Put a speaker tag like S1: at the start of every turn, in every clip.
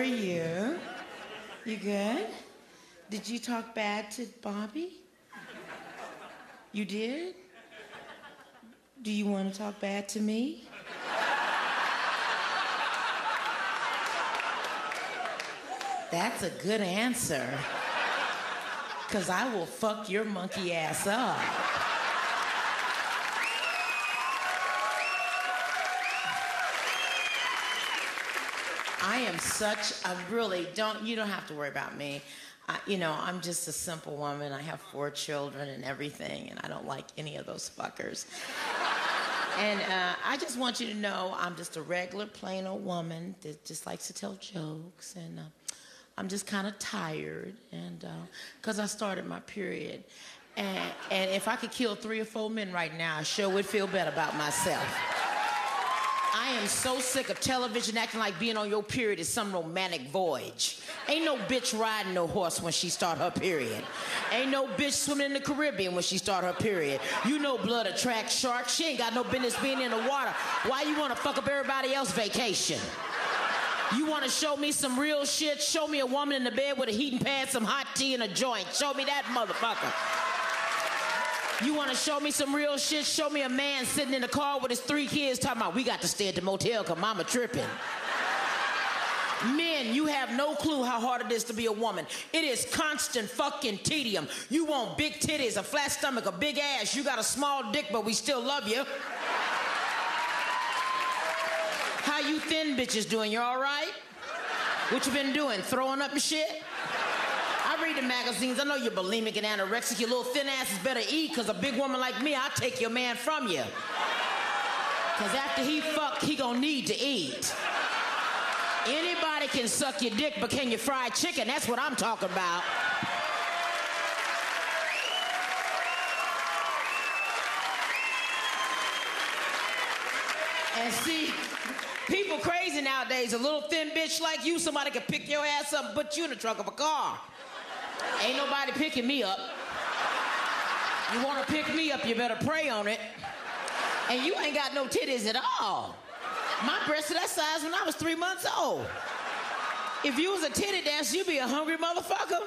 S1: Are you? You good? Did you talk bad to Bobby? You did? Do you want to talk bad to me? That's a good answer. Because I will fuck your monkey ass up. I am such a really don't you don't have to worry about me. I, you know, I'm just a simple woman. I have four children and everything, and I don't like any of those fuckers. and uh, I just want you to know I'm just a regular, plain old woman that just likes to tell jokes, and uh, I'm just kind of tired, and because uh, I started my period. And, and if I could kill three or four men right now, I sure would feel better about myself. I am so sick of television acting like being on your period is some romantic voyage. Ain't no bitch riding no horse when she start her period. Ain't no bitch swimming in the Caribbean when she start her period. You know blood attracts sharks. She ain't got no business being in the water. Why you wanna fuck up everybody else vacation? You want to show me some real shit? Show me a woman in the bed with a heating pad, some hot tea, and a joint. Show me that motherfucker. You want to show me some real shit? Show me a man sitting in the car with his three kids talking about, we got to stay at the motel because mama tripping. Men, you have no clue how hard it is to be a woman. It is constant fucking tedium. You want big titties, a flat stomach, a big ass. You got a small dick, but we still love you. How you thin bitches doing? You all right? What you been doing? Throwing up and shit? I read the magazines. I know you're bulimic and anorexic. Your little thin ass is better eat, because a big woman like me, I'll take your man from you. Because after he fuck, he gonna need to eat. Anybody can suck your dick, but can you fry chicken? That's what I'm talking about. And see, people crazy nowadays. A little thin bitch like you, somebody can pick your ass up and put you in the trunk of a car. Ain't nobody picking me up. You wanna pick me up, you better pray on it. And you ain't got no titties at all. My breasts are that size when I was three months old. If you was a titty dancer, you'd be a hungry motherfucker.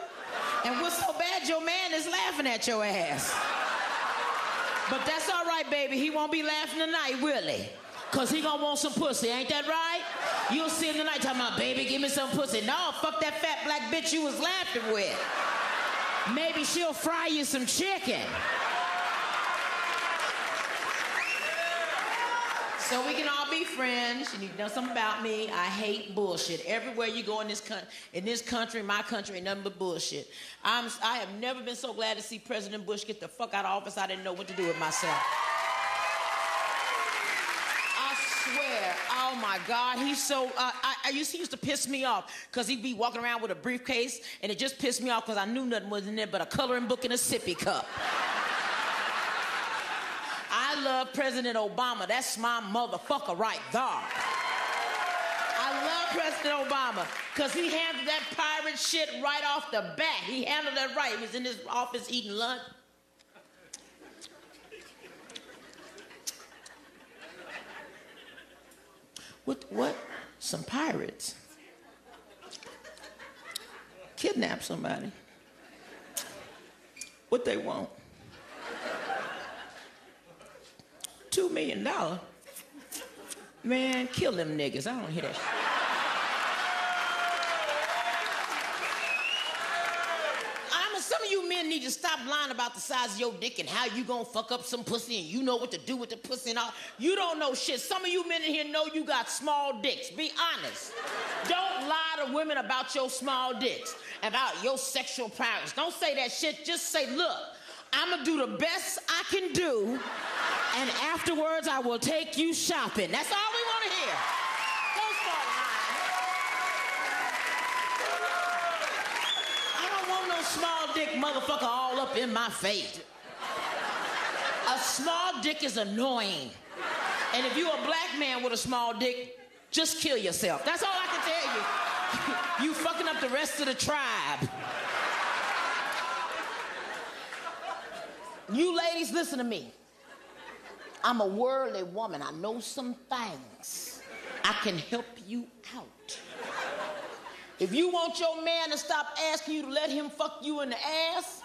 S1: And what's so bad, your man is laughing at your ass. But that's all right, baby. He won't be laughing tonight, will he? Cause he gonna want some pussy, ain't that right? You'll see him tonight talking about, baby, give me some pussy. No, fuck that fat black bitch you was laughing with. Maybe she'll fry you some chicken. So we can all be friends. You need to know something about me. I hate bullshit. Everywhere you go in this country, in this country, my country, ain't nothing but bullshit. I'm, I have never been so glad to see President Bush get the fuck out of office. I didn't know what to do with myself. Oh my God, he's so. Uh, I, I, used he used to piss me off because he'd be walking around with a briefcase, and it just pissed me off because I knew nothing was in there but a coloring book and a sippy cup. I love President Obama. That's my motherfucker right there. I love President Obama because he handled that pirate shit right off the bat. He handled that right. He was in his office eating lunch. What? What? Some pirates kidnap somebody. What they want? Two million dollar. Man, kill them niggas. I don't hear that. men need to stop lying about the size of your dick and how you gonna fuck up some pussy and you know what to do with the pussy and all. You don't know shit. Some of you men in here know you got small dicks. Be honest. Don't lie to women about your small dicks, about your sexual prowess. Don't say that shit. Just say, look, I'm gonna do the best I can do, and afterwards I will take you shopping. That's all we wanna hear. Small dick motherfucker all up in my face. A small dick is annoying. And if you're a black man with a small dick, just kill yourself. That's all I can tell you. you fucking up the rest of the tribe. You ladies, listen to me. I'm a worldly woman. I know some things. I can help you out. If you want your man to stop asking you to let him fuck you in the ass,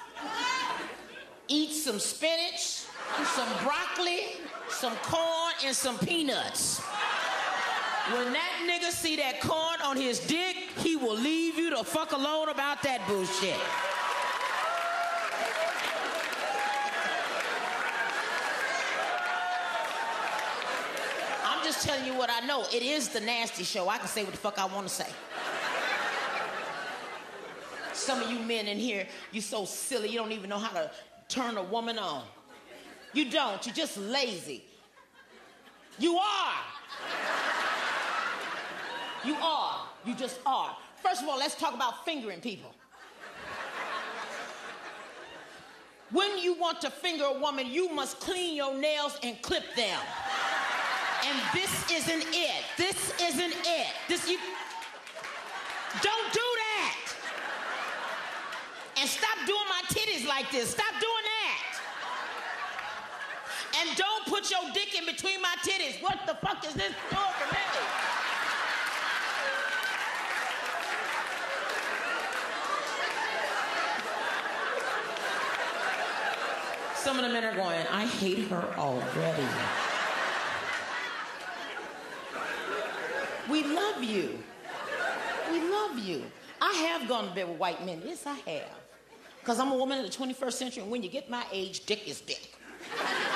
S1: eat some spinach, some broccoli, some corn, and some peanuts. When that nigga see that corn on his dick, he will leave you to fuck alone about that bullshit. I'm just telling you what I know. It is the nasty show. I can say what the fuck I want to say. Some of you men in here, you so silly, you don't even know how to turn a woman on. You don't, you're just lazy. You are. You are. You just are. First of all, let's talk about fingering people. When you want to finger a woman, you must clean your nails and clip them. And this isn't it. This isn't it. This you don't do that. And stop doing my titties like this. Stop doing that. And don't put your dick in between my titties. What the fuck is this doing for me? Some of the men are going, I hate her already. we love you. We love you. I have gone to bed with white men. Yes, I have. Because I'm a woman of the 21st century, and when you get my age, dick is dick.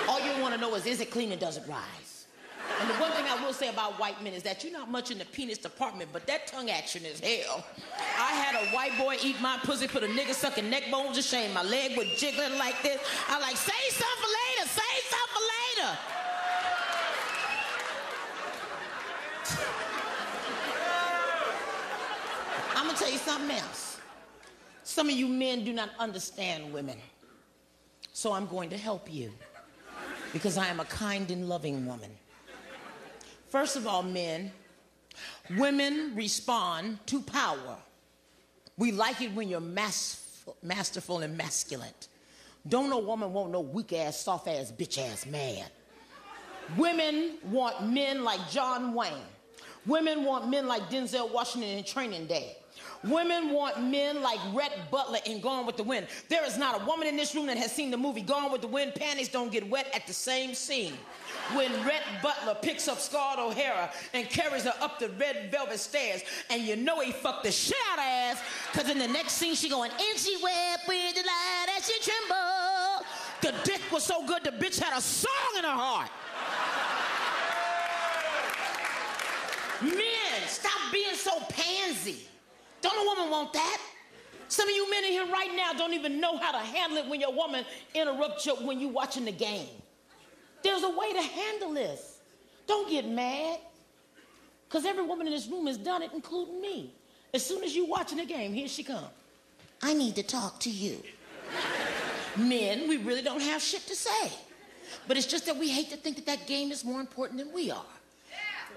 S1: All you want to know is, is it clean and does it rise? And the one thing I will say about white men is that you're not much in the penis department, but that tongue action is hell. I had a white boy eat my pussy, put a nigga sucking neck bones of shame. My leg was jiggling like this. I like, say something later, say something later. I'm gonna tell you something else. Some of you men do not understand women. So I'm going to help you because I am a kind and loving woman. First of all, men, women respond to power. We like it when you're masterful and masculine. Don't no woman want no weak ass, soft ass, bitch ass man. Women want men like John Wayne. Women want men like Denzel Washington in training day. Women want men like Rhett Butler in Gone with the Wind. There is not a woman in this room that has seen the movie Gone with the Wind. Panties don't get wet at the same scene. When Rhett Butler picks up Scarlett O'Hara and carries her up the red velvet stairs, and you know he fucked the shit out of ass, because in the next scene she going, and she wept with delight light as she trembled. The dick was so good, the bitch had a song in her heart. Men, stop being so pansy. Don't a woman want that? Some of you men in here right now don't even know how to handle it when your woman interrupts you when you're watching the game. There's a way to handle this. Don't get mad. Because every woman in this room has done it, including me. As soon as you're watching the game, here she come. I need to talk to you. Men, we really don't have shit to say. But it's just that we hate to think that that game is more important than we are.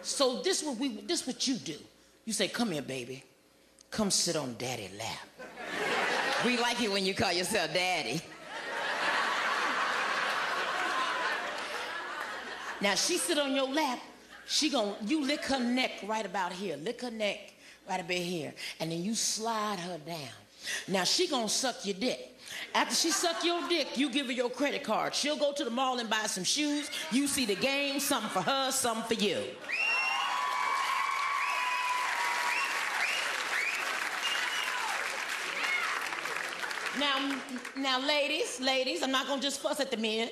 S1: So this what we this what you do. You say, "Come here, baby." Come sit on daddy lap. we like it when you call yourself daddy. now she sit on your lap, she gon' you lick her neck right about here. Lick her neck right about here. And then you slide her down. Now she gonna suck your dick. After she suck your dick, you give her your credit card. She'll go to the mall and buy some shoes. You see the game, something for her, something for you. Now, now, ladies, ladies, I'm not gonna just fuss at the men.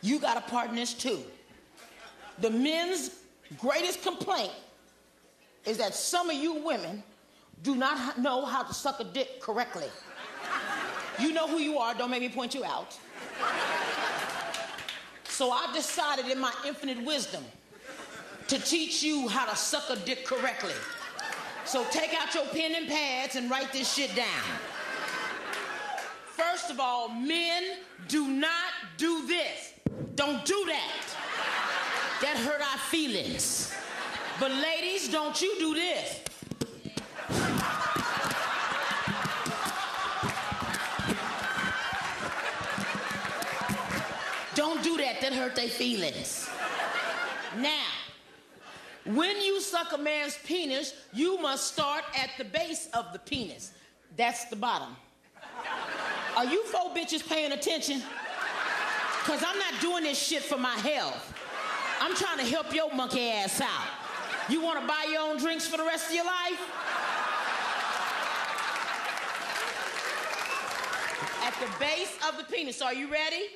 S1: You got a part in this too. The men's greatest complaint is that some of you women do not know how to suck a dick correctly. You know who you are, don't make me point you out. So I decided in my infinite wisdom to teach you how to suck a dick correctly. So take out your pen and pads and write this shit down. Of all, men do not do this. Don't do that. That hurt our feelings. But ladies, don't you do this. Don't do that. That hurt their feelings. Now, When you suck a man's penis, you must start at the base of the penis. That's the bottom. Are you four bitches paying attention? Because I'm not doing this shit for my health. I'm trying to help your monkey ass out. You want to buy your own drinks for the rest of your life? At the base of the penis. Are you ready?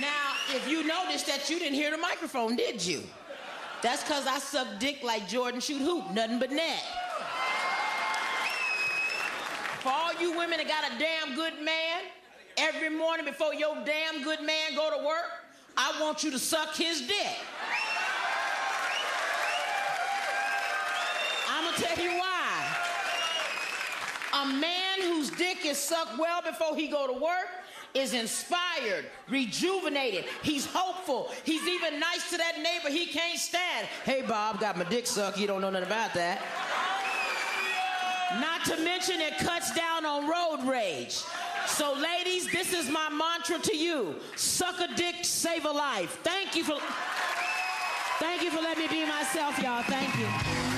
S1: Now, if you noticed that you didn't hear the microphone, did you? That's because I suck dick like Jordan shoot hoop, nothing but net. For all you women that got a damn good man, every morning before your damn good man go to work, I want you to suck his dick. I'm gonna tell you why. A man whose dick is sucked well before he go to work is inspired, rejuvenated. He's hopeful. He's even nice to that neighbor he can't stand. Hey, Bob, got my dick sucked. You don't know nothing about that. Not to mention it cuts down on road rage. So, ladies, this is my mantra to you: suck a dick, save a life. Thank you for. Thank you for letting me be myself, y'all. Thank you.